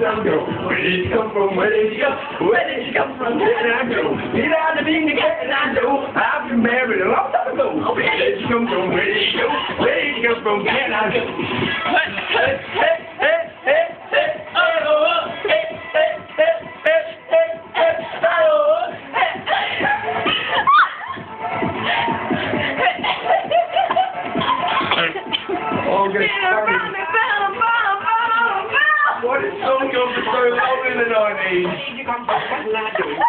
Where did you come from? Where did you go? Where did you come from? Where did I go? Get out of being the I know I've been married a long time ago. Where did you come from? Where did you go? Where did come from? Can I go? Hey, hey, hey, hey, hey, oh, oh, oh. Oh, started. Song going for so long in the 90s?